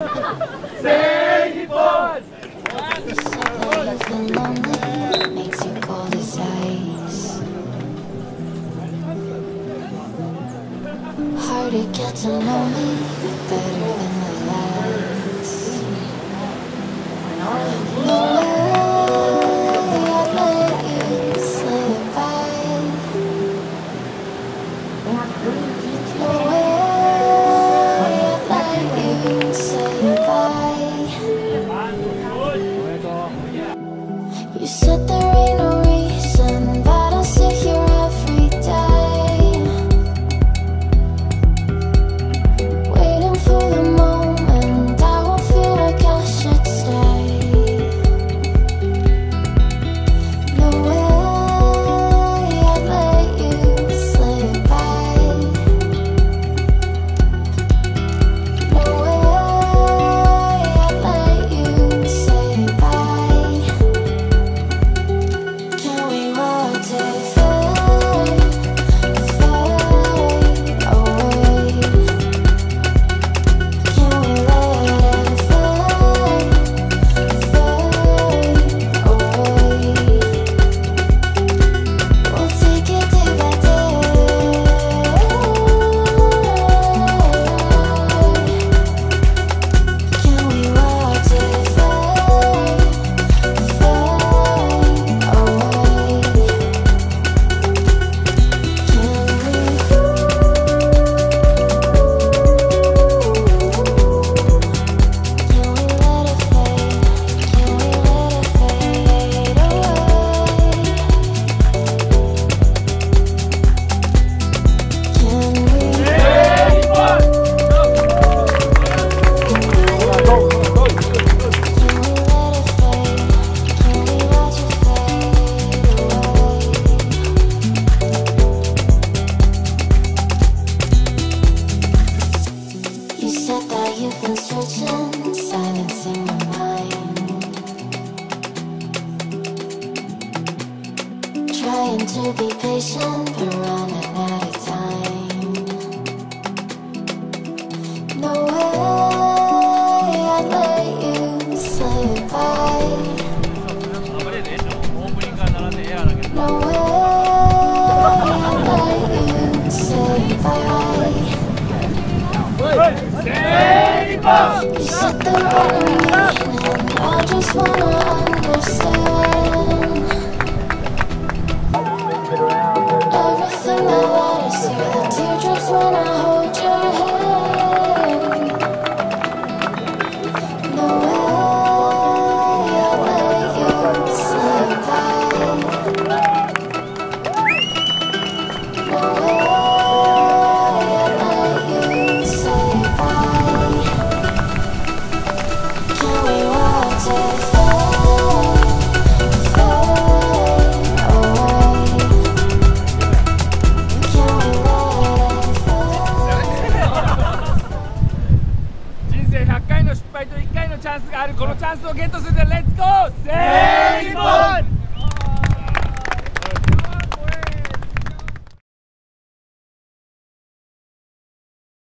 Say it boys! Makes you cold as ice. Harder get to know me, better than You said there ain't no trying to be patient, but running out of time. No way I'd let you say goodbye. No way I'd let you say bye. Say bye. You said the wrong thing, I just wanna understand. チャンスがあるこのチャンスをゲットするんでレッツゴーせー